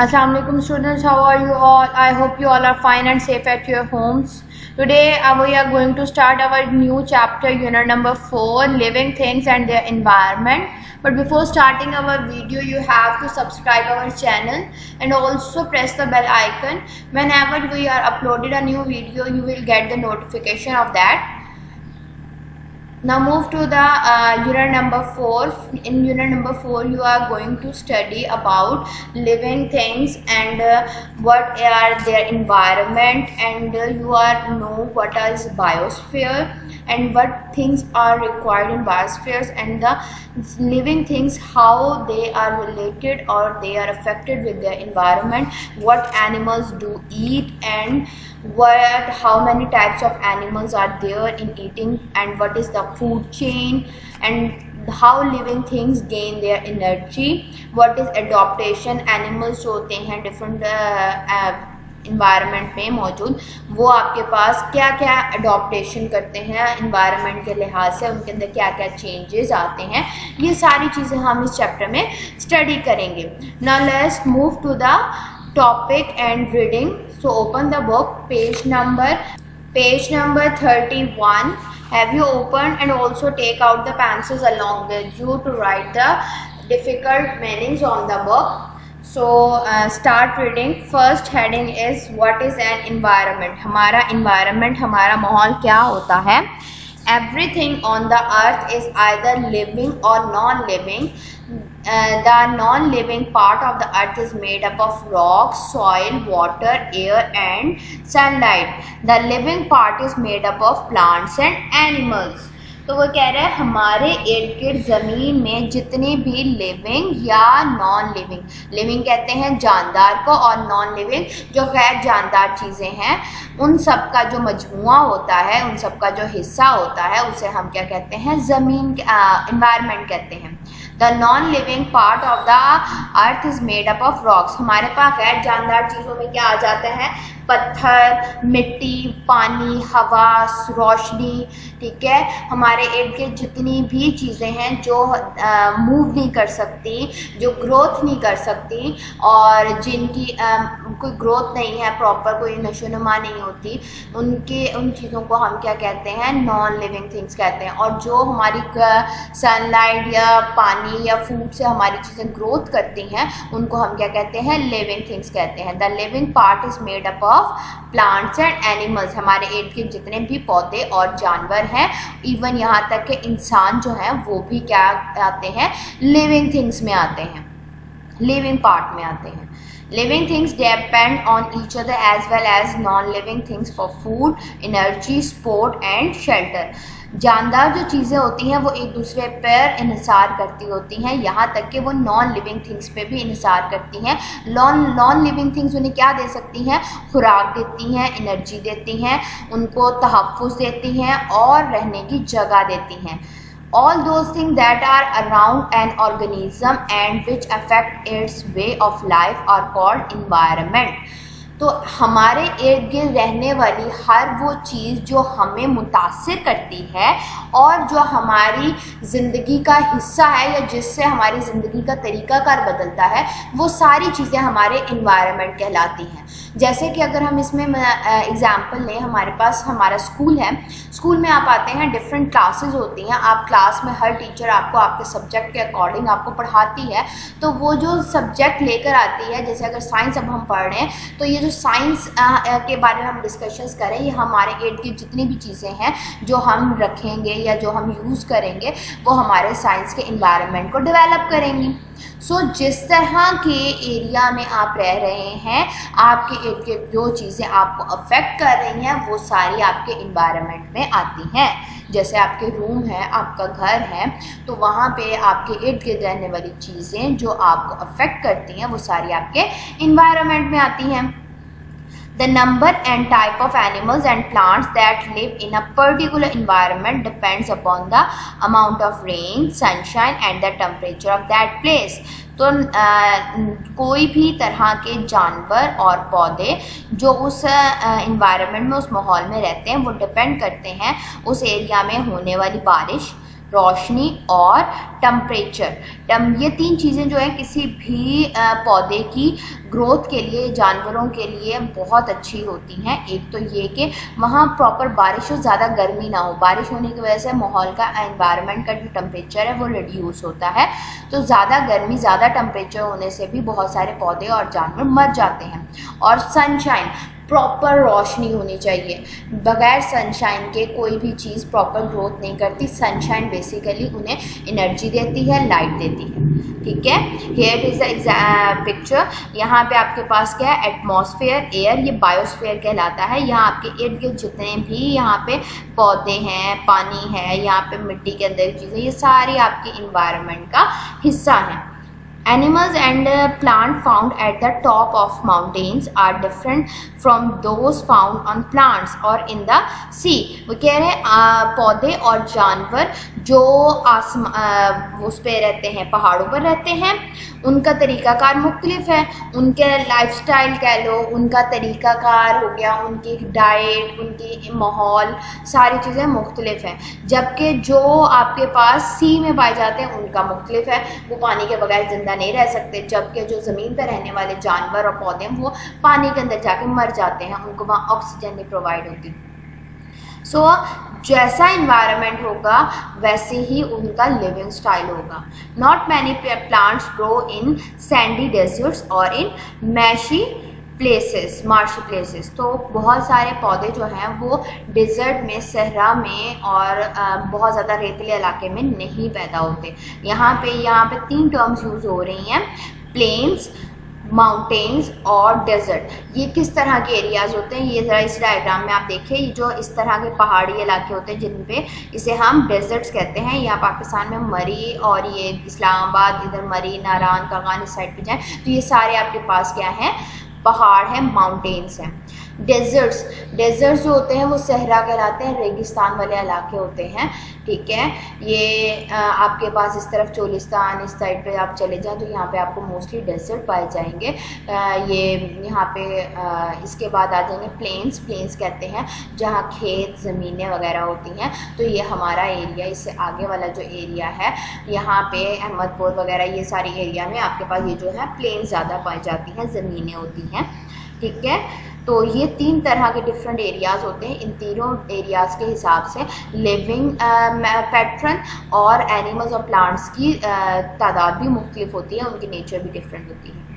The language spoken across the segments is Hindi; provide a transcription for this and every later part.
Assalamualaikum students, how are you all? I hope you all are fine and safe at your homes. Today uh, we are going to start our new chapter, unit number 4, living things and their environment. But before starting our video, you have to subscribe our channel and also press the bell icon. Whenever we are uploaded a new video, you will get the notification of that now move to the uh, unit number 4 in unit number 4 you are going to study about living things and uh, what are their environment and uh, you are know what is biosphere and what things are required in biospheres and the living things how they are related or they are affected with their environment what animals do eat and what how many types of animals are there in eating and what is the food chain and how living things gain their energy what is adaptation animals sote hain different uh, uh, environment में मौजूद, वो आपके पास क्या क्या अडोप्टेशन करते हैं इन्वायरमेंट के लिहाज से, उनके अंदर क्या क्या चेंजेस आते हैं, ये सारी चीज़ें हम इस चैप्टर में स्टडी करेंगे। ना लेस्ट move to the topic and reading so open the book page number page number thirty one have you open and also take out the pencils along with you to write the difficult meanings on the book so start reading first heading is what is an environment हमारा इन्वायरमेंट हमारा माहौल क्या होता है? Everything on the earth is either living और non living the non living part of the earth is made up of rock soil water air and sunlight the living part is made up of plants and animals तो वो कह रहा है, हमारे इर्द गिर्द ज़मीन में जितने भी लिविंग या नॉन लिविंग लिविंग कहते हैं जानदार को और नॉन लिविंग जो गैर जानदार चीज़ें हैं, उन सब का जो मजमु होता है, उन सब का जो हिस्सा होता है, उसे हम क्या कहते हैं? ज़मीन इन्वायरमेंट कहते हैं। The non living part of the earth is made up of rocks हमारे पास गैर जानदार चीज़ों में क्या आ जाता है? पत्थर, मिट्टी, पानी, हवा, रोशनी, ठीक है? हमारे इर्द गिर्द जितनी भी चीज़ें हैं जो मूव नहीं कर सकती, जो ग्रोथ नहीं कर सकती, और जिनकी कोई ग्रोथ नहीं है प्रॉपर कोई नशोनुमा नहीं होती। उनके, उन चीज़ों को हम क्या कहते हैं? नॉन लिविंग थिंग्स कहते हैं। और जो हमारी सनलाइट या पानी या फ़ूड से हमारी चीज़ें ग्रोथ करती हैं, उनको हम क्या कहते हैं? लिविंग थिंग्स कहते हैं। The living part is made up of plants and animals हमारे इर्द गिर्द जितने भी पौधे और जानवर हैं इवन यहाँ तक के इंसान जो हैं, वो भी क्या आते हैं? लिविंग थिंग्स में आते हैं। लिविंग पार्ट में आते हैं। Living things depend on each other as well as non-living things for food, energy, sport and shelter. जानदार जो चीज़ें होती हैं, वो एक दूसरे पर इसार करती होती हैं। यहाँ तक कि वो नॉन लिविंग थिंग्स पे भी इसार करती हैं। नॉन नॉन लिविंग थिंग्स उन्हें क्या दे सकती हैं? खुराक देती हैं एनर्जी देती हैं, उनको तहफ़ देती हैं और रहने की जगह देती हैं। All those things that are around an organism and which affect its way of life are called environment. तो हमारे इर्द गिर्द रहने वाली हर वो चीज़ जो हमें मुतासर करती है और जो हमारी ज़िंदगी का हिस्सा है या जिससे हमारी ज़िंदगी का तरीक़ाकार बदलता है, वो सारी चीज़ें हमारे इन्वायरमेंट कहलाती हैं। जैसे कि अगर हम इसमें एग्ज़ाम्पल लें हमारे पास हमारा स्कूल है। स्कूल में आप आते हैं डिफरेंट क्लासेस होती हैं। आप क्लास में हर टीचर आपको आपके सब्जेक्ट के अकॉर्डिंग आपको पढ़ाती है। तो वो जो सब्जेक्ट लेकर आती है जैसे अगर साइंस अब हम पढ़ रहे हैं तो ये जो साइंस के बारे में हम डिस्कशंस करें ये हमारे इर्द गिर्द जितनी भी चीज़ें हैं जो हम रखेंगे या जो हम यूज़ करेंगे वो हमारे साइंस के इन्वायरमेंट को डेवलप करेंगी। सो so, जिस तरह के एरिया में आप रह रहे हैं आपके इर्द गिर्द जो चीज़ें आपको अफेक्ट कर रही हैं वो सारी आपके इन्वायरमेंट में आती हैं जैसे आपके रूम है आपका घर है तो वहाँ पे आपके इर्द गिर्द रहने वाली चीज़ें जो आपको अफेक्ट करती हैं वो सारी आपके इन्वायरमेंट में आती हैं The number and type of animals and plants that live in a particular environment depends upon the amount of rain, sunshine and the temperature of that place. तो आ, कोई भी तरह के जानवर और पौधे जो उस इन्वायरमेंट में उस माहौल में रहते हैं वो डिपेंड करते हैं उस एरिया में होने वाली बारिश। रोशनी और टम्परेचर टम ये तीन चीज़ें जो हैं किसी भी पौधे की ग्रोथ के लिए, जानवरों के लिए बहुत अच्छी होती हैं। एक तो ये कि वहाँ प्रॉपर बारिश हो, ज़्यादा गर्मी ना हो। बारिश होने की वजह से माहौल का एनवायरनमेंट का जो टम्परेचर है वो रिड्यूस होता है। तो ज़्यादा गर्मी, ज़्यादा टम्परेचर होने से भी बहुत सारे पौधे और जानवर मर जाते हैं। और सनशाइन प्रॉपर रोशनी होनी चाहिए। बगैर सनशाइन के कोई भी चीज़ प्रॉपर ग्रोथ नहीं करती। सनशाइन बेसिकली उन्हें एनर्जी देती है लाइट देती है। ठीक है? हेयर इज़ पिक्चर यहाँ पे आपके पास क्या है? एटमॉस्फेयर एयर ये बायोस्फेयर कहलाता है। यहाँ आपके इर्द गिर्द जितने भी यहाँ पे पौधे हैं, पानी है, यहाँ पे मिट्टी के अंदर चीज़ें, ये सारी आपके इन्वायरमेंट का हिस्सा हैं। Animals and uh, plant found at the top of mountains are different from those found on plants or in the sea. वो कह रहे हैं पौधे और जानवर जो आसमा उस पर रहते हैं पहाड़ों पर रहते हैं उनका तरीक़ाकार मुख्तलिफ़ है। उनके लाइफस्टाइल कह लो उनका तरीक़ाकार हो गया उनकी डाइट उनकी माहौल सारी चीज़ें मुख्तलिफ़ हैं। जबकि जो आपके पास सी में पाए जाते हैं उनका मुख्तलिफ़ है। वो पानी के बगैर ज़िंदा नहीं रह सकते जबकि जो ज़मीन पर रहने वाले जानवर और पौधे हैं वो पानी के अंदर जाके मर जाते हैं। उनको वहाँ ऑक्सीजन नहीं प्रोवाइड होती। सो so, जैसा इन्वायरमेंट होगा, वैसे ही उनका लिविंग स्टाइल होगा। Not many plants grow in sandy deserts और in marshy places marshy places तो बहुत सारे पौधे जो हैं, वो डिज़र्ट में सहरा में और बहुत ज़्यादा रेतले इलाके में नहीं पैदा होते। यहाँ पे यहाँ पे तीन टर्म्स यूज़ हो रही हैं प्लेन्स माउंटेन्स और डेजर्ट ये किस तरह के एरियाज़ होते हैं? ये ज़रा इस डायग्राम में आप देखिए ये जो इस तरह के पहाड़ी इलाके होते हैं जिन पे इसे हम डेजर्ट्स कहते हैं। यहाँ पाकिस्तान में मरी और ये इस्लामाबाद, इधर मरी नारान कागान इस साइड पे जाएँ। तो ये सारे आपके पास क्या हैं? पहाड़ हैं माउंटेन्स हैं। डेजर्ट्स डेजर्ट्स जो होते हैं, वो सहरा कहलाते हैं, रेगिस्तान वाले इलाके होते हैं, ठीक है? ये आपके पास इस तरफ़ चोलिस्तान, इस साइड पे आप चले जाएँ तो यहाँ पे आपको मोस्टली डेजर्ट पाए जाएँगे। ये यहाँ पे इसके बाद आ जाएँगे प्लेन्स प्लेन्स कहते हैं, जहाँ खेत, ज़मीनें वगैरह होती हैं। तो ये हमारा एरिया इससे आगे वाला जो एरिया है, यहाँ पे अहमदपुर वगैरह, ये सारी एरिया में आपके पास ये जो है प्लेन ज़्यादा पाई जाती हैं, ज़मीनें होती हैं, ठीक है? तो ये तीन तरह के डिफरेंट एरियाज़ होते हैं। इन तीनों एरियाज़ के हिसाब से लिविंग पैटर्न और एनिमल्स और प्लांट्स की तादाद भी मुख्तलिफ़ होती है, उनकी नेचर भी डिफरेंट होती है।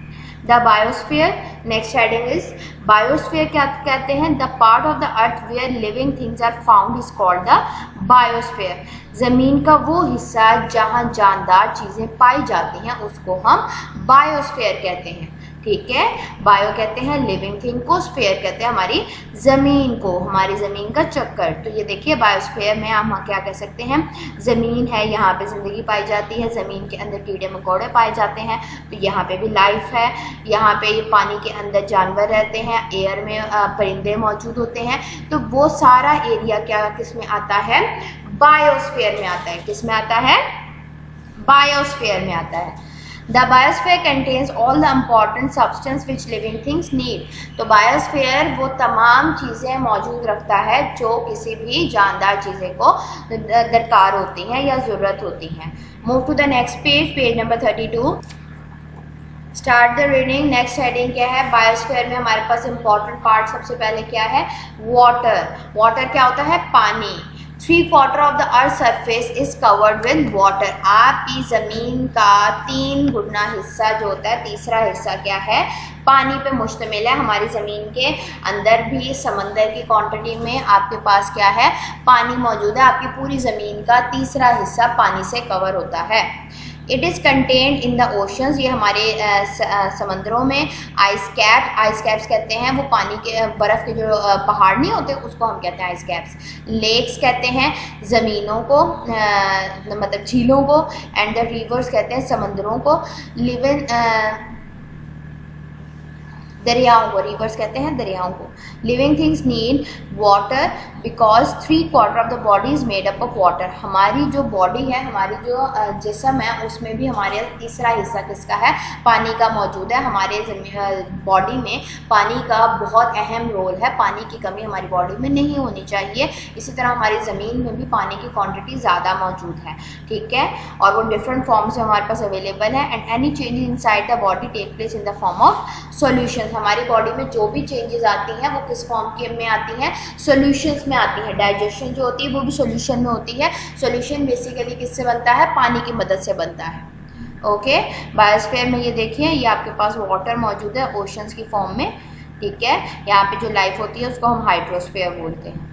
The biosphere next heading is biosphere क्या कहते हैं? The part of the earth where living things are found is called the biosphere ज़मीन का वो हिस्सा जहाँ जानदार चीज़ें पाई जाती हैं, उसको हम बायोस्फीयर कहते हैं। ठीक है? बायो कहते हैं लिविंग थिंग को स्फेयर कहते हैं हमारी ज़मीन को, हमारी ज़मीन का चक्कर। तो ये देखिए बायोस्फेयर में हम क्या कह सकते हैं? ज़मीन है, यहाँ पे ज़िंदगी पाई जाती है, ज़मीन के अंदर कीड़े मकोड़े पाए जाते हैं। तो यहाँ पे भी लाइफ है, यहाँ पे पानी के अंदर जानवर रहते हैं एयर में परिंदे मौजूद होते हैं। तो वो सारा एरिया क्या, किसमें आता है? बायोस्फेयर में आता है। किसमें आता है? बायोस्फेयर में आता है। The biosphere contains all the important substance which living things need तो बायोस्फेयर वो तमाम चीज़ें मौजूद रखता है जो किसी भी जानदार चीज़ें को दरकार होती हैं या ज़रूरत होती हैं। Move to the next page page number thirty two start the reading next heading क्या है? बायोस्फेयर में हमारे पास इंपॉर्टेंट पार्ट सबसे पहले क्या है? वाटर वाटर क्या होता है? पानी. Three quarter of the earth surface is covered with water आपकी ज़मीन का तीन गुना हिस्सा जो होता है, तीसरा हिस्सा क्या है? पानी पे मुश्तमिल है। हमारी ज़मीन के अंदर भी, समंदर की क्वांटिटी में आपके पास क्या है? पानी मौजूद है। आपकी पूरी ज़मीन का तीसरा हिस्सा पानी से कवर होता है। It is content in the oceans ये हमारे समंदरों में आइस कैप आइस कैप्स कहते हैं वो पानी के बर्फ़ के जो पहाड़ नहीं होते उसको हम कहते हैं आइस कैप्स लेक्स कहते हैं ज़मीनों को आ, मतलब झीलों को एंड द रिवर्स कहते हैं समंदरों को. लिवन दरियाओं को रिवर्स कहते हैं दरियाओं को. Living things need water because three quarter of the body is made up of water हमारी जो बॉडी है, हमारी जो जिसम है, उसमें भी हमारे तीसरा हिस्सा किसका है? पानी का मौजूद है। हमारे बॉडी में पानी का बहुत अहम रोल है। पानी की कमी हमारी बॉडी में नहीं होनी चाहिए। इसी तरह हमारी ज़मीन में भी पानी की क्वान्टिटी ज़्यादा मौजूद है। ठीक है? और वो डिफरेंट फॉर्म्स में हमारे पास अवेलेबल है। And any change inside the body take place in the form of solution हमारी बॉडी में जो भी चेंजेस आती हैं, वो किस फॉर्म के में आती हैं सॉल्यूशंस में आती हैं। डाइजेशन जो होती है, वो भी सोल्यूशन में होती है। सोल्यूशन बेसिकली किससे बनता है? पानी की मदद से बनता है। ओके बायोस्फेयर में ये देखिए, ये आपके पास वाटर मौजूद है ओशंस की फॉर्म में। ठीक है? यहाँ पे जो लाइफ होती है, उसको हम हाइड्रोस्फेयर बोलते हैं।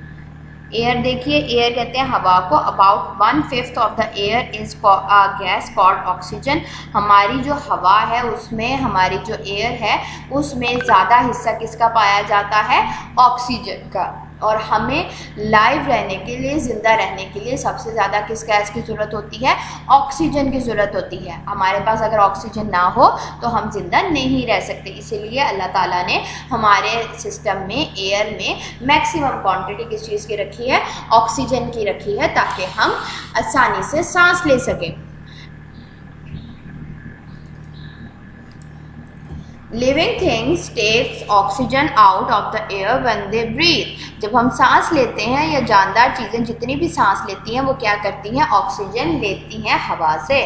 एयर देखिए एयर कहते हैं हवा को about one fifth of the air is gas called oxygen हमारी जो हवा है, उसमें हमारी जो एयर है, उसमें ज़्यादा हिस्सा किसका पाया जाता है? ऑक्सीजन का। और हमें लाइव रहने के लिए, ज़िंदा रहने के लिए सबसे ज़्यादा किस गैस की ज़रूरत होती है? ऑक्सीजन की ज़रूरत होती है। हमारे पास अगर ऑक्सीजन ना हो तो हम ज़िंदा नहीं रह सकते। इसीलिए अल्लाह ताला ने हमारे सिस्टम में एयर में मैक्सिमम क्वांटिटी किस चीज़ की रखी है? ऑक्सीजन की रखी है, ताकि हम आसानी से सांस ले सकें। Living things takes oxygen out of the air when they breathe जब हम सांस लेते हैं या जानदार चीज़ें जितनी भी सांस लेती हैं, वो क्या करती हैं? ऑक्सीजन लेती हैं हवा से।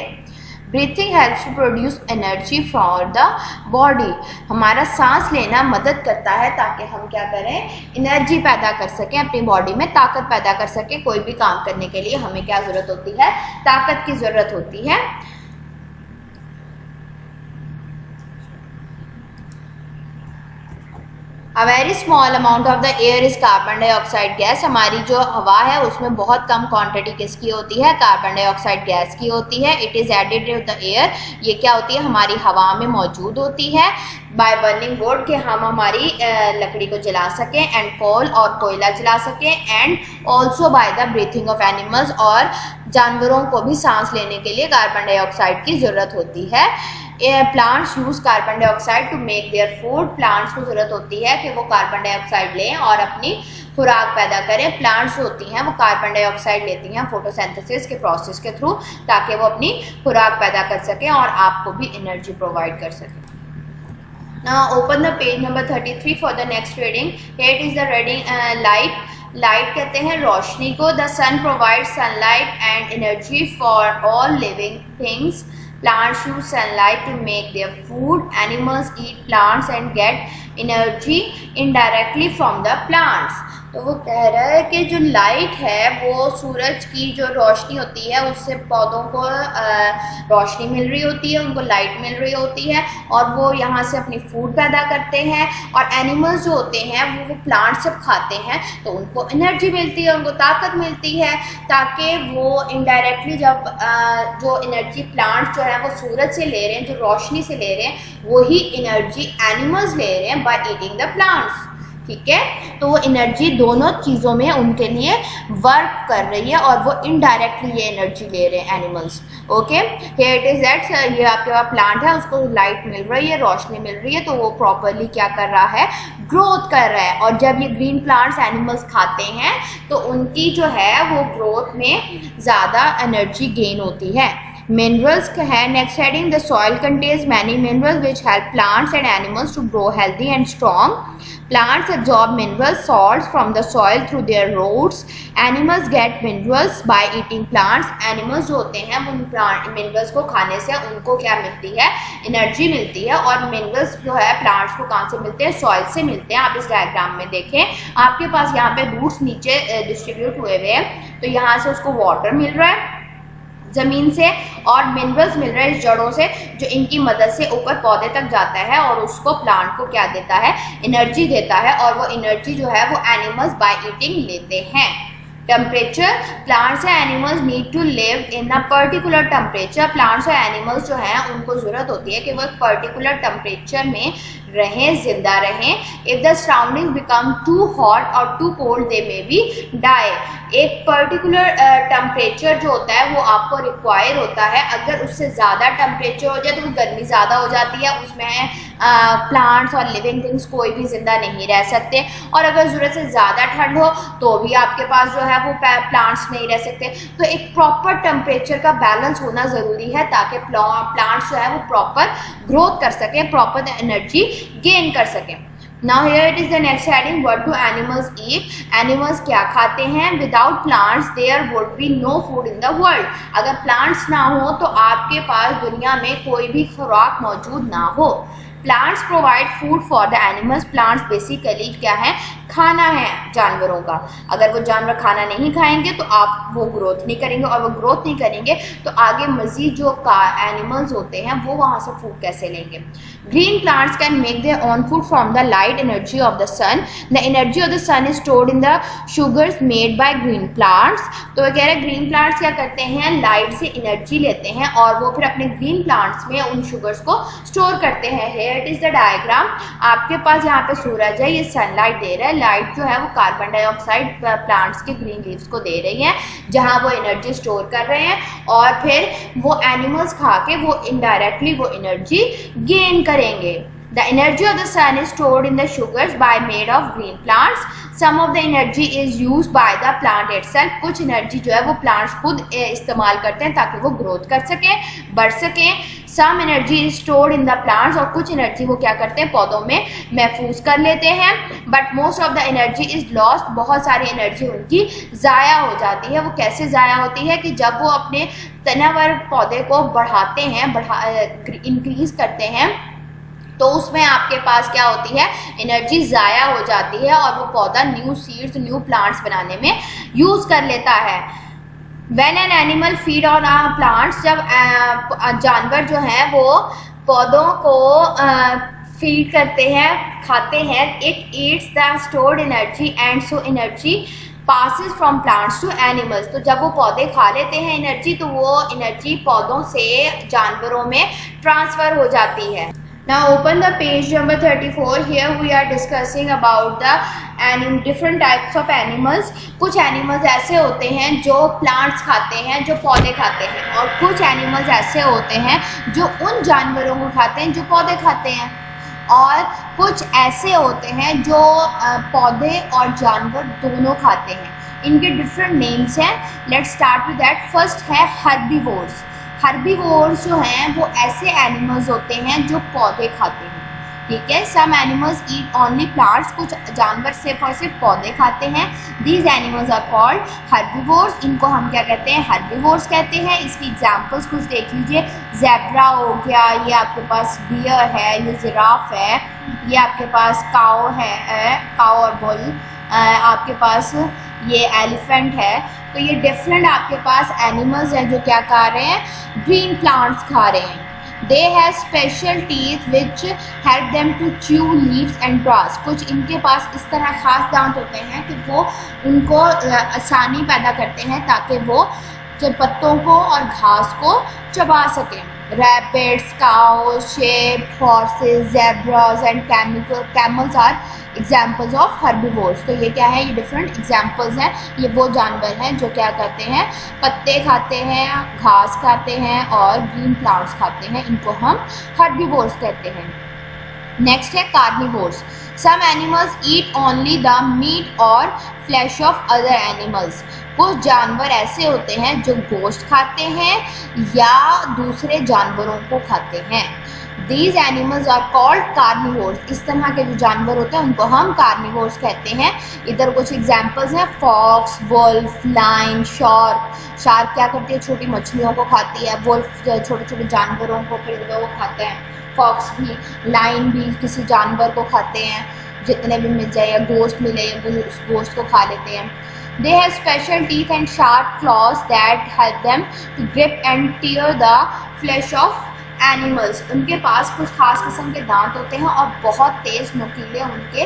Breathing helps to produce energy for the body हमारा सांस लेना मदद करता है ताकि हम क्या करें? एनर्जी पैदा कर सकें, अपनी बॉडी में ताकत पैदा कर सकें। कोई भी काम करने के लिए हमें क्या ज़रूरत होती है? ताकत की ज़रूरत होती है। A very small amount of the air is carbon dioxide gas हमारी जो हवा है, उसमें बहुत कम क्वांटिटी किसकी होती है? कार्बन डाइऑक्साइड गैस की होती है. It is added to the air ये क्या होती है? हमारी हवा में मौजूद होती है. बाय बर्निंग वुड कि हम हमारी लकड़ी को जला सकें एंड कोल और कोयला जला सकें and also by the breathing of animals और जानवरों को भी सांस लेने के लिए कार्बन डाइऑक्साइड की ज़रूरत होती है। Plants use carbon dioxide to make their food plants को ज़रूरत होती है कि वो कार्बन डाइऑक्साइड लें और अपनी खुराक पैदा करें। प्लांट्स होती हैं वो कार्बन डाइऑक्साइड लेती हैं फोटोसिंथेसिस के प्रोसेस के थ्रू ताकि वो अपनी खुराक पैदा कर सकें और आपको भी एनर्जी प्रोवाइड कर सकें। Now open the page number 33 for the next reading. Here is the reading uh, light. Light कहते हैं रोशनी को। The sun provide sunlight and energy for all living things Plants use sunlight to make their food. Animals eat plants and get energy indirectly from the plants. तो वो कह रहा है कि जो लाइट है, वो सूरज की जो रोशनी होती है, उससे पौधों को रोशनी मिल रही होती है, उनको लाइट मिल रही होती है और वो यहाँ से अपनी फ़ूड पैदा करते हैं और एनिमल्स जो होते हैं, वो वो प्लांट सब खाते हैं तो उनको एनर्जी मिलती है, उनको ताकत मिलती है, ताकि वो इनडायरेक्टली जब जो एनर्जी प्लांट जो है, वो सूरज से ले रहे हैं, जो रोशनी से ले रहे हैं, वही एनर्जी एनिमल्स ले रहे हैं बाई ईटिंग द प्लांट्स ठीक है? तो वो एनर्जी दोनों चीज़ों में उनके लिए वर्क कर रही है और वो इनडायरेक्टली ये एनर्जी ले रहे हैं animals okay it is that ये आपके पास प्लांट है, उसको लाइट मिल रही है रोशनी मिल रही है तो वो प्रॉपरली क्या कर रहा है? ग्रोथ कर रहा है. और जब ये ग्रीन प्लांट्स एनिमल्स खाते हैं तो उनकी जो है, वो ग्रोथ में ज़्यादा एनर्जी गेन होती है. Minerals है next heading, the soil contains many minerals which help plants and animals to grow healthy and strong. plants absorb minerals salts from the soil through their roots. Animals get minerals by eating plants. Animals जो होते हैं, उन प्लांट मिनरल्स को खाने से उनको क्या मिलती है? एनर्जी मिलती है और मिनरल्स जो है प्लांट्स को कहाँ से मिलते हैं? सॉइल से मिलते हैं। आप इस डायग्राम में देखें। आपके पास यहाँ पे रूट्स नीचे eh, डिस्ट्रीब्यूट हुए हुए हैं। तो यहाँ से उसको वाटर मिल रहा है। ज़मीन से और मिनरल्स मिल रहे हैं इस जड़ों से जो इनकी मदद से ऊपर पौधे तक जाता है और उसको प्लांट को क्या देता है? एनर्जी देता है और वो एनर्जी जो है वो एनिमल्स बाय ईटिंग लेते हैं। Temperature plants and animals need to live in a particular temperature plants और एनिमल्स जो हैं, उनको ज़रूरत होती है कि वो एक पर्टिकुलर टेम्परेचर में रहें, ज़िंदा रहें। If the surrounding become too hot और too cold they may be die एक पर्टिकुलर टेम्परेचर जो होता है, वो आपको रिक्वायर होता है। अगर उससे ज़्यादा टेम्परेचर हो जाए तो वो गर्मी ज़्यादा हो जाती है। उसमें प्लांट्स और लिविंग थिंग्स कोई भी ज़िंदा नहीं रह सकते। और अगर ज़रूरत से ज़्यादा ठंड हो तो भी आपके पास जो है, वो प्लांट्स नहीं रह सकते। तो एक प्रॉपर टेम्परेचर का बैलेंस होना ज़रूरी है, ताकि प्लांट्स जो है, वो प्रॉपर ग्रोथ कर सकें प्रॉपर एनर्जी गेन कर सकें। Now here it is the next heading what do animals eat animals क्या खाते हैं without plants there would be no food in the world अगर plants ना हो तो आपके पास दुनिया में कोई भी खुराक मौजूद ना हो plants provide food for the animals plants basically क्या है खाना है जानवरों का। अगर वो जानवर खाना नहीं खाएँगे तो आप वो ग्रोथ नहीं करेंगे और वो ग्रोथ नहीं करेंगे तो आगे मज़ीद जो का एनिमल्स होते हैं, वो वहाँ से फ़ूड कैसे लेंगे? Green plants can make their own food from the light energy of the sun the energy of the sun is stored in the sugars made by green plants तो वह कह रहे हैं ग्रीन प्लांट्स क्या करते हैं? लाइट से एनर्जी लेते हैं और वो फिर अपने ग्रीन प्लांट्स में उन शुगर्स को स्टोर करते हैं। Here it is the diagram आपके पास यहाँ पे सूरज है, ये सनलाइट दे रहा है लाइट जो है वो कार्बन डाइऑक्साइड प्लांट्स के ग्रीन लीव्स को दे रही है, जहाँ वो एनर्जी स्टोर कर रहे हैं और फिर वो एनिमल्स खा के वो इनडायरेक्टली वो एनर्जी गेन करेंगे The energy of the sun is stored in the sugars by made of green plants. Some of the energy is used by the plant itself. कुछ एनर्जी जो है वो प्लांट्स खुद इस्तेमाल करते हैं ताकि वो ग्रोथ कर सकें, बढ़ सकें some energy is stored in the plants और कुछ एनर्जी वो क्या करते हैं? पौधों में महफूज कर लेते हैं। But most of the energy is lost बहुत सारी एनर्जी उनकी ज़ाया हो जाती है। वो कैसे ज़ाया होती है कि जब वो अपने तनावर पौधे को बढ़ाते हैं, बढ़ा इंक्रीज करते हैं तो उसमें आपके पास क्या होती है? एनर्जी ज़ाया हो जाती है और वो पौधा न्यू सीड्स न्यू प्लांट्स बनाने में यूज़ कर लेता है। When an animal feed on plants जब जानवर जो हैं, वो पौधों को फ़ीड करते हैं, खाते हैं it eats the stored energy and so energy passes from plants to animals तो जब वो पौधे खा लेते हैं एनर्जी तो वो एनर्जी पौधों से, जानवरों में ट्रांसफ़र हो जाती है। Now open the page number 34. Here we are discussing about the and different types of animals कुछ एनिमल्स ऐसे होते हैं जो प्लांट्स खाते हैं, जो पौधे खाते हैं और कुछ एनिमल्स ऐसे होते हैं जो उन जानवरों को खाते हैं जो पौधे खाते हैं। और कुछ ऐसे होते हैं जो पौधे और जानवर दोनों खाते हैं। इनके डिफरेंट नेम्स हैं। Let's start with that first है हर्बीवोर्स हर्बीवोर्स जो हैं, वो ऐसे एनिमल्स होते हैं जो पौधे खाते हैं। ठीक है? Some animals eat only plants कुछ जानवर सिर्फ़ और सिर्फ़ पौधे खाते हैं। These animals are called herbivores इनको हम क्या कहते हैं? हर्बीवोर्स कहते हैं। इसकी एग्जांपल्स कुछ देख लीजिए। जैबरा हो गया, ये आपके पास डियर है, ये जिराफ है, ये आपके पास काओ है काओ और बुल आपके पास ये एलिफेंट है। तो ये डिफरेंट आपके पास एनिमल्स हैं जो क्या खा रहे हैं? ग्रीन प्लांट्स खा रहे हैं। They have special teeth which help them to chew leaves and grass कुछ इनके पास इस तरह खास दांत होते हैं कि वो उनको आसानी पैदा करते हैं ताकि वो पत्तों को और घास को चबा सकें। Rabbits cow sheep horses zebras and camel camels are examples of herbivores तो ये क्या है? ये डिफरेंट एग्जाम्पल्स हैं। ये वो जानवर हैं जो क्या करते हैं? पत्ते खाते हैं, घास खाते हैं और ग्रीन प्लांट्स खाते हैं। इनको हम हर्बीवोर्स कहते हैं। नेक्स्ट है carnivores some animals eat only the meat और फ्लैश ऑफ़ अदर एनिमल्स कुछ जानवर ऐसे होते हैं जो गोश्त खाते हैं या दूसरे जानवरों को खाते हैं. These animals are called carnivores इस तरह के जो जानवर होते हैं, उनको हम कार्निवोर्स कहते हैं. इधर कुछ एग्जाम्पल्स हैं. Fox wolf lion shark shark क्या करती है? छोटी मछलियों को खाती है. वुल्फ छोटे छोटे जानवरों को परिंदों वो खाते हैं. फॉक्स भी लाइन भी किसी जानवर को खाते हैं, जितने भी मिल जाए या गोश्त मिले वो उस गोश्त को खा लेते हैं। They have special teeth and sharp claws that help them to grip and tear the flesh of animals उनके पास कुछ खास किस्म के दांत होते हैं और बहुत तेज़ नुकीले उनके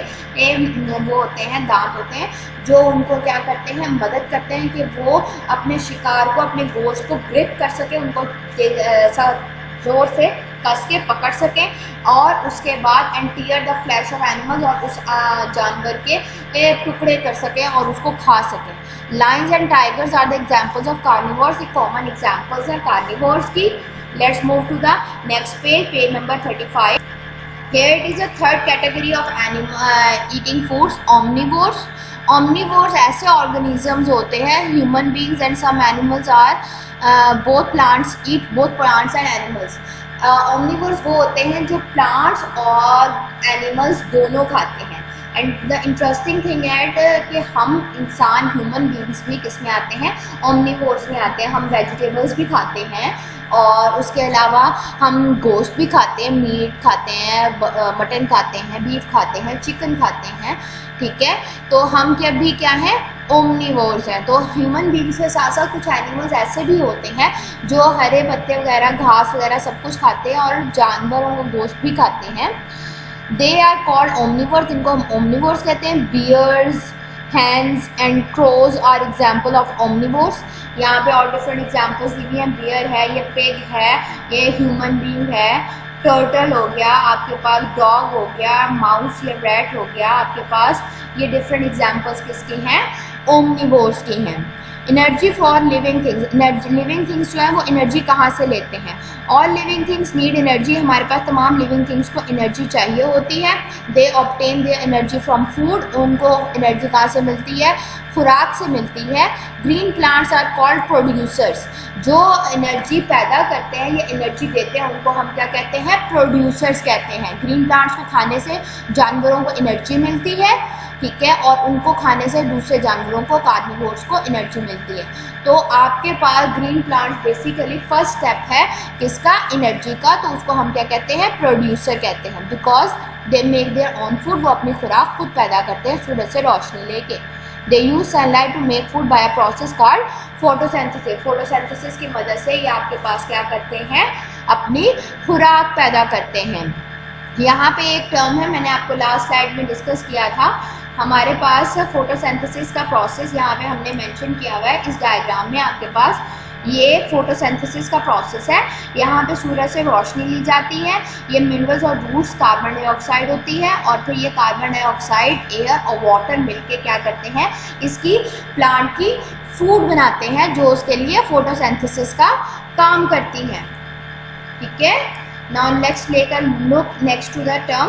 वो होते हैं, दांत होते हैं, जो उनको क्या करते हैं, मदद करते हैं कि वो अपने शिकार को, अपने गोश्त को ग्रिप कर सके, उनको ज़ोर से कस के पकड़ सकें और उसके बाद and tear the flesh of animals और उस जानवर के टुकड़े कर सकें और उसको खा सकें। Lions and tigers are the examples of carnivores common examples हैं कार्निवर्स की। Let's move to the next page page number thirty five here is a third category of animal uh, eating foods, omnivores. Omnivores ऐसे ऑर्गेनिजम्स होते हैं human beings and some animals are both plants eat both plants and animals omnivores वो होते हैं जो प्लांट्स और एनिमल्स दोनों खाते हैं. And the interesting thing at कि हम इंसान ह्यूमन बींग्स भी किसमें आते हैं? ओमनीवोर्स में आते हैं, हम वेजिटेबल्स भी खाते हैं. और उसके अलावा हम गोश्त भी खाते हैं, मीट खाते हैं मटन खाते हैं, बीफ खाते हैं, चिकन खाते हैं, ठीक है? तो हम क्या, भी क्या हैं? ओमनीवोर्स हैं। तो ह्यूमन बींग्स के साथ साथ कुछ एनिमल्स ऐसे भी होते हैं जो हरे पत्ते वगैरह, घास वगैरह सब कुछ खाते हैं और जानवरों को गोश्त भी खाते हैं। दे आर कॉल्ड ओमनीवर्स इनको हम ओमनीवर्स कहते हैं। Bears hands and crows are example of omnivores यहाँ पे और डिफरेंट एग्जाम्पल्स दी हुई हैं। बियर है, ये पेग है, ये ह्यूमन बींग है। टर्टल हो गया, आपके पास डॉग हो गया माउस या रैट हो गया, आपके पास ये डिफरेंट एग्जाम्पल्स किसके हैं? ओमनीवोर्स के हैं। Energy for living things energy living things जो है वो एनर्जी कहाँ से लेते हैं? All living things need energy हमारे पास तमाम लिविंग थिंग्स को एनर्जी चाहिए होती है। They obtain the energy from food उनको एनर्जी कहाँ से मिलती है? खुराक से मिलती है। Green plants are called producers जो एनर्जी पैदा करते हैं, या एनर्जी देते हैं, उनको हम क्या कहते हैं? प्रोड्यूसर्स कहते हैं। ग्रीन प्लांट्स को खाने से जानवरों को एनर्जी मिलती है। ठीक है, और उनको खाने से दूसरे जानवरों को कार्निवोर्स को एनर्जी मिलती है। तो आपके पास green plant basically first step है किसका? एनर्जी का। तो उसको हम क्या कहते हैं? प्रोड्यूसर कहते हैं। Because they make their own food वो अपनी खुराक खुद पैदा करते हैं सूरज से रोशनी लेके। They use sunlight to make food by a process called photosynthesis photosynthesis की मदद से ये आपके पास क्या करते हैं? अपनी खुराक पैदा करते हैं। यहाँ पे एक टर्म है, मैंने आपको लास्ट स्लाइड में डिस्कस किया था। हमारे पास फोटोसिंथेसिस का प्रोसेस यहाँ पे हमने मेंशन किया हुआ है। इस डायग्राम में आपके पास ये फोटोसिंथेसिस का प्रोसेस है। यहाँ पे सूरज से रोशनी ली जाती है। ये मिनरल्स और रूट्स कार्बन डाइऑक्साइड होती है और फिर ये कार्बन डाइऑक्साइड एयर और वाटर मिलके क्या करते हैं? इसकी प्लांट की फ़ूड बनाते हैं जो उसके लिए फोटोसिंथेसिस का काम करती है। ठीक है? Now let's लेकर look next to the the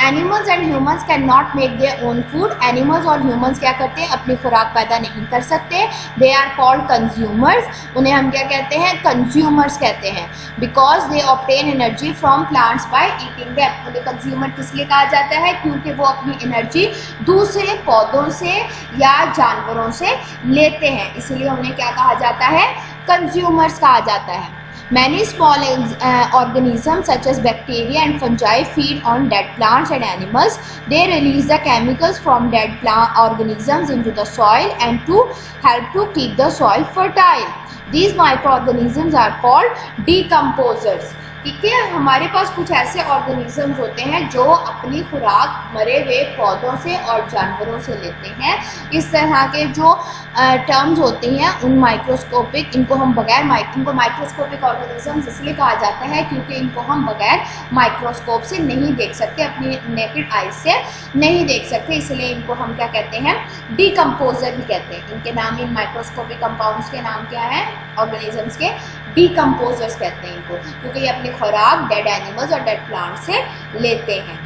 animals and humans can not make their own food animals और ह्यूमंस क्या करते हैं? अपनी खुराक पैदा नहीं कर सकते. दे आर कॉल्ड कंज्यूमर्स उन्हें हम क्या कहते हैं? कंज्यूमर्स कहते हैं. Because they obtain energy from plants by eating them उन्हें कंज्यूमर किस लिए कहा जाता है? क्योंकि वो अपनी एनर्जी दूसरे पौधों से या जानवरों से लेते हैं. इसीलिए उन्हें क्या कहा जाता है? कंज्यूमर्स कहा जाता है. Many small uh, organisms such as bacteria and fungi feed on dead plants and animals. They release the chemicals from dead plant organisms into the soil and to help to keep the soil fertile. These microorganisms are called decomposers. ठीक है हमारे पास कुछ ऐसे ऑर्गेनिजम्स होते हैं जो अपनी खुराक मरे हुए पौधों से और जानवरों से लेते हैं। इस तरह के जो टर्म्स होते हैं, उन माइक्रोस्कोपिक इनको हम बगैर माइक इनको माइक्रोस्कोपिक ऑर्गेनिजम्स इसलिए कहा जाता है क्योंकि इनको हम बगैर माइक्रोस्कोप से नहीं देख सकते, अपनी नेकेड आइज़ से नहीं देख सकते। इसलिए इनको हम क्या कहते हैं? डीकम्पोजर भी कहते हैं। इनके नाम, इन माइक्रोस्कोपिक कंपाउंड्स के नाम क्या है? ऑर्गेनिजम्स के डीकम्पोजर्स कहते हैं इनको। क्योंकि ये अपनी खुराक डेड एनिमल्स और डेड प्लांट से लेते हैं।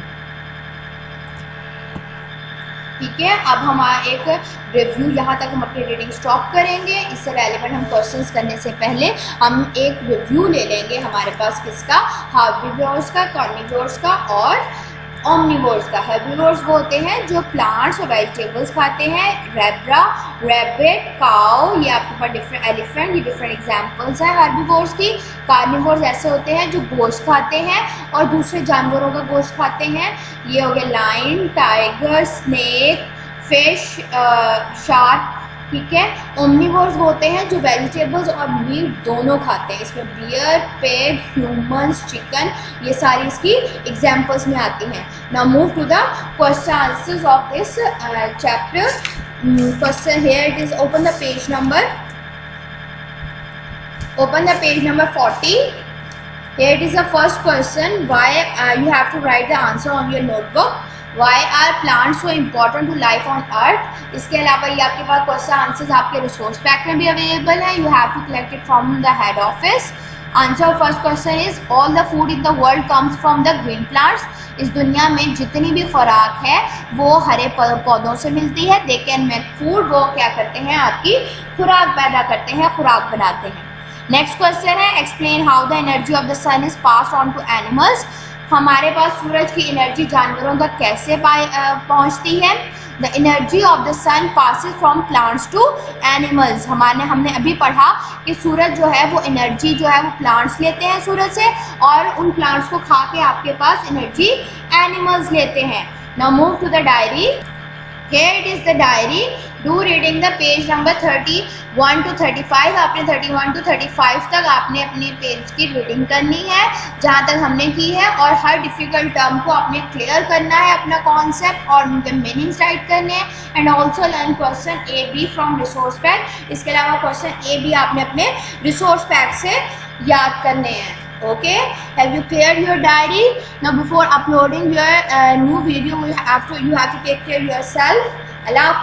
ठीक है, अब हम एक रिव्यू यहाँ तक हम अपनी रीडिंग स्टॉप करेंगे। इससे रेलिवेंट हम क्वेश्चंस करने से पहले हम एक रिव्यू ले लेंगे हमारे पास किसका? हार्बिवोर्स का कॉर्निवोर्स का और ओमनीवोर्स का। हेर्बिवोर्स वो होते हैं जो प्लांट्स और वेजिटेबल्स खाते हैं। रेब्रा रेबिट काओ ये आपके पास डिफरेंट एलिफेंट ये डिफरेंट एग्जांपल्स हैं हेर्बिवोर्स की। कार्निवोर्स ऐसे होते हैं जो गोश्त खाते हैं और दूसरे जानवरों का गोश्त खाते हैं। ये हो गए lion tiger snake fish shark ठीक है? ओमनीवर्स होते हैं जो वेजिटेबल्स और मीट दोनों खाते हैं। इसमें बियर पेग ह्यूमंस चिकन ये सारी इसकी एग्जाम्पल्स में आती हैं। Now move to the question answers of this chapter question here it is open the page number open the page number forty it is the first question. Why uh, you have to write the answer on your notebook. Why are plants so important to life on earth इसके अलावा ये आपके पास क्वेश्चन आंसर्स आपके रिसोर्स पैक में भी अवेलेबल है। You have to collect it from the head office answer first question is all the food in the world comes from the green plants इस दुनिया में जितनी भी खुराक है, वो हरे पौधों से मिलती है। दे कैन मेक फ़ूड वो क्या करते हैं आपकी? खुराक पैदा करते हैं, खुराक बनाते हैं। नेक्स्ट क्वेश्चन है explain how the energy of the sun is pass on to animals हमारे पास सूरज की एनर्जी जानवरों तक कैसे पहुँचती है? The energy of the sun passes from plants to animals हमारे, हमने अभी पढ़ा कि सूरज जो है, वो एनर्जी जो है, वो प्लांट्स लेते हैं सूरज से और उन प्लांट्स को खा के आपके पास एनर्जी एनिमल्स लेते हैं। Now move to the diary here it is the diary. Do reading the page number 31 to 35 आपने 31 to 35 तक आपने अपने पेज की रीडिंग करनी है, जहाँ तक हमने की है और हर डिफ़िकल्ट टर्म को आपने क्लियर करना है अपना कॉन्सेप्ट और उनके मीनिंग्स राइट करने हैं and also learn question A B from resource pack इसके अलावा क्वेश्चन ए बी आपने अपने रिसोर्स पैक से याद करने हैं। Okay? Have you cleared your diary? Now before uploading your uh, new video you have to you have to take care of yourself. Allah